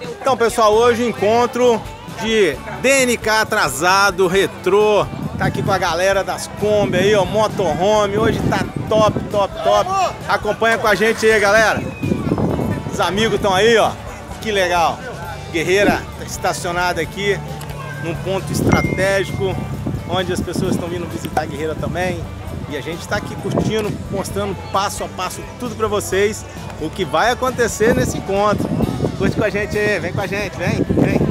Então, pessoal, hoje encontro de DNK atrasado, retrô. Tá aqui com a galera das Kombi aí, ó, motorhome. Hoje tá top, top, top. Acompanha com a gente aí, galera. Os amigos estão aí, ó. Que legal. Guerreira tá estacionada aqui num ponto estratégico, onde as pessoas estão vindo visitar a Guerreira também. E a gente está aqui curtindo, mostrando passo a passo tudo para vocês, o que vai acontecer nesse encontro. Curte com a gente aí, vem com a gente, vem, vem.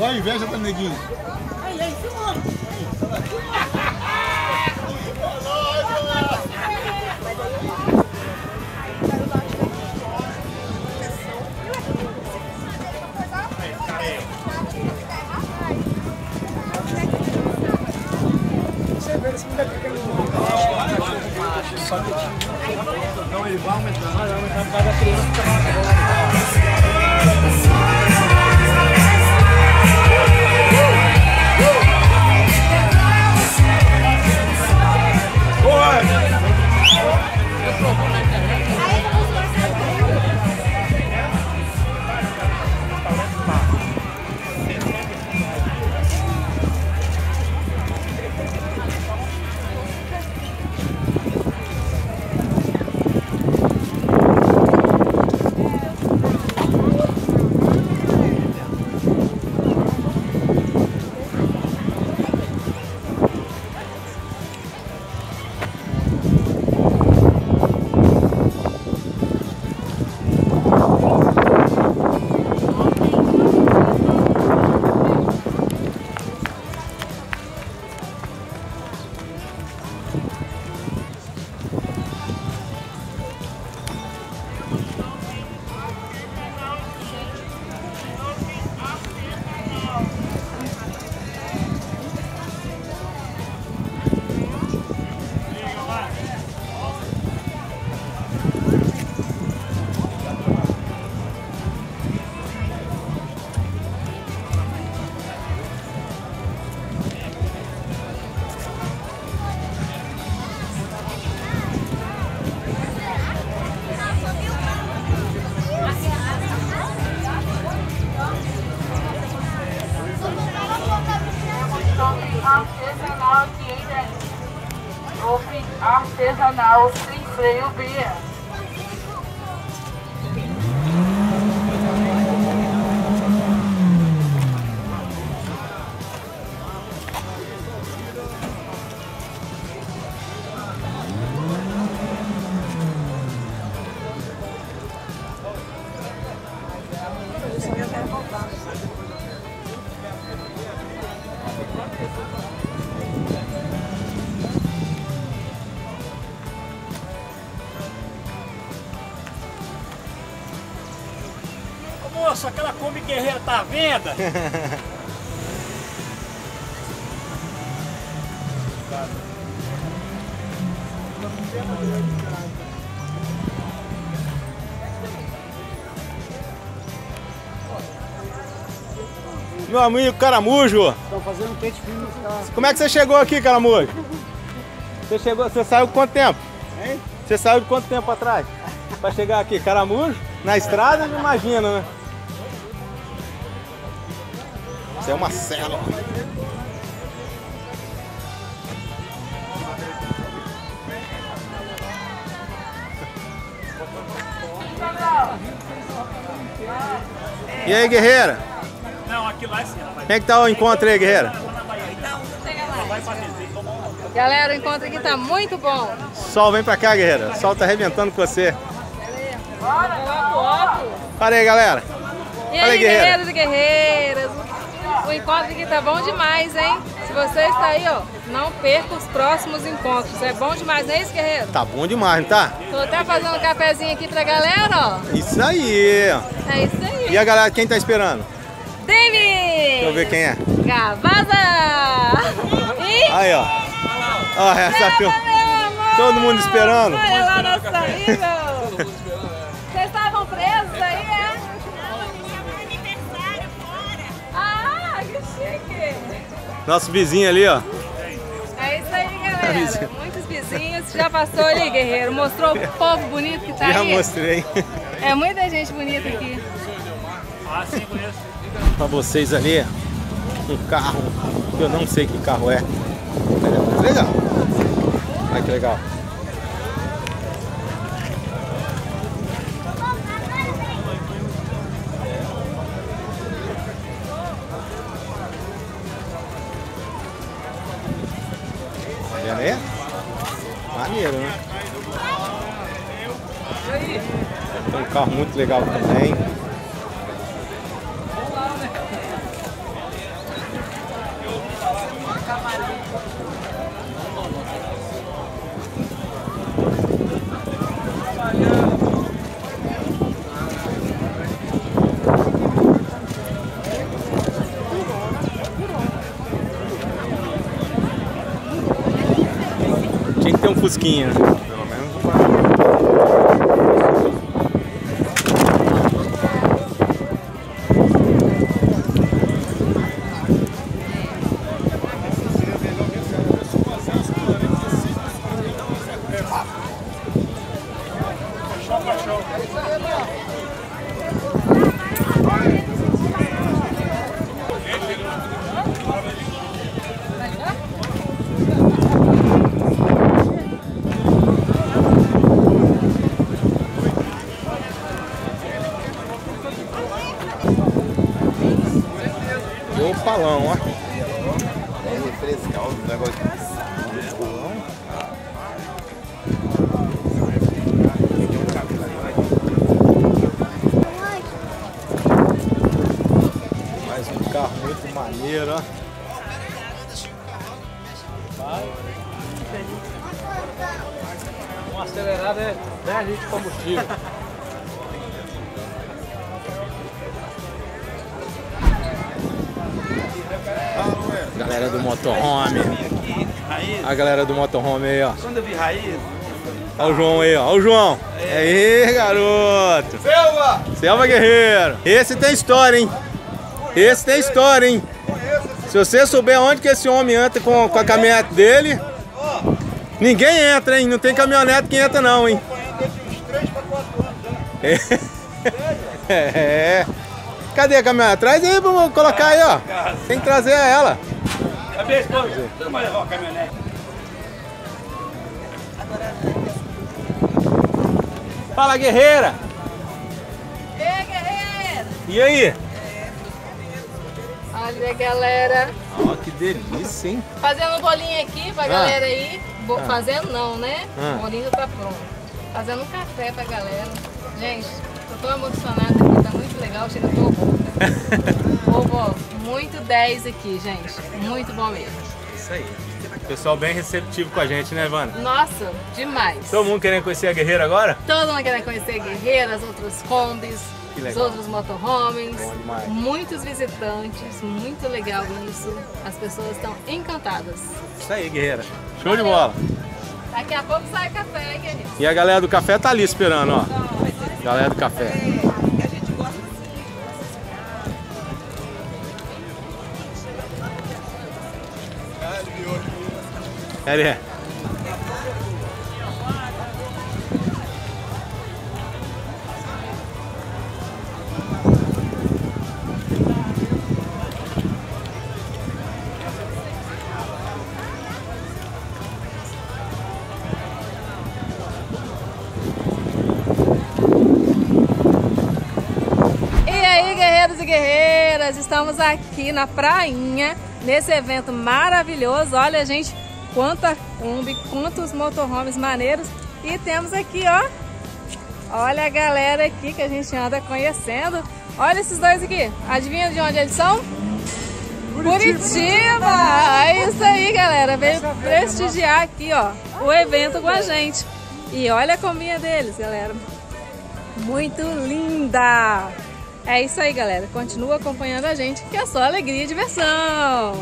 Olha a inveja do neguinho. Artesanal sem freio Bia. Moço, aquela Kombi Guerreira tá à venda? Meu amigo Caramujo. Estão fazendo no carro. Como é que você chegou aqui, Caramujo? Você chegou, você saiu quanto tempo? Hein? Você saiu de quanto tempo atrás? Pra chegar aqui, Caramujo? Na estrada, não imagina, né? Isso é uma cela. E aí, guerreira? Não, aqui lá é. Como é que tá o encontro aí, guerreira? Galera, o encontro aqui tá muito bom. Sol, vem pra cá, guerreira. O sol tá arrebentando com você. Fala aí, galera. E Fala aí, aí, guerreira. guerreiros e guerreiras? O encontro aqui tá bom demais, hein? Se você está aí, ó, não perca os próximos encontros. É bom demais, não é isso, guerreiro? Tá bom demais, não tá? Tô até fazendo um cafezinho aqui pra galera, ó. Isso aí. É isso aí. E a galera, quem tá esperando? David! Deixa eu ver quem é. Gavaza! E... Aí, ó. Ó, essa! Todo mundo esperando. Olha lá nossa saída! Nosso vizinho ali, ó. É isso aí, galera. vizinha. Muitos vizinhos. Já passou ali, guerreiro. Mostrou o povo bonito que tá Já aí. mostrei É muita gente bonita aqui. Ah, sim, conheço. pra vocês ali um carro que eu não sei que carro é. Mas é muito legal. Olha que legal. Olha aí. Maneiro, né? Tem um carro muito legal também. Tinha que ter um fusquinha? Pelo menos uma. E o palão, ó. refrescar o negócio. Mais um carro muito maneiro, ó. Um acelerado é 10 litros de combustível. Galera do motorhome. A galera do motorhome aí, ó. Quando eu vi raiz, Olha o João aí, ó. Olha o João. Aí, garoto. Selva! Selva Guerreiro. Esse tem história, hein? Esse tem história, hein? Se você souber onde que esse homem entra com, com a caminhonete dele, ninguém entra, hein? Não tem caminhonete que entra não, hein? É. Cadê a caminhonete? Traz aí, vamos colocar aí, ó. Tem que trazer ela. A esposa? Você não vai levar o caminhonete? Fala, guerreira. Ei, guerreiro! E aí? Olha, galera. Ó, que delícia, hein? Fazendo um bolinho aqui pra Ah. galera aí. Bo- Fazendo não, né? Ah. O bolinho já tá pronto. Fazendo um café pra galera. Gente, eu tô emocionada aqui, tá muito legal, chega todo bom. Povo, ó, muito 10 aqui, gente. Muito bom mesmo. Isso aí. Pessoal bem receptivo com a gente, né, Ivana? Nossa, demais. Todo mundo querendo conhecer a guerreira agora? Todo mundo querendo conhecer Guerreiras, outros combis, Que os legal. outros motorhomes. Muitos visitantes, muito legal isso. As pessoas estão encantadas. Isso aí, guerreira. Show de bola. Daqui a pouco sai café, guerreiro. E a galera do café tá ali esperando, ó. Galera do café. E guerreiras, estamos aqui na prainha, nesse evento maravilhoso. Olha, gente, quanta Kombi, quantos motorhomes maneiros. E temos aqui, ó, olha a galera aqui que a gente anda conhecendo. Olha esses dois aqui, adivinha de onde eles são? Curitiba! É isso aí, galera. Veio prestigiar aqui, ó, o evento com a gente. E olha a combinha deles, galera. Muito linda! É isso aí, galera. Continua acompanhando a gente, que é só alegria e diversão.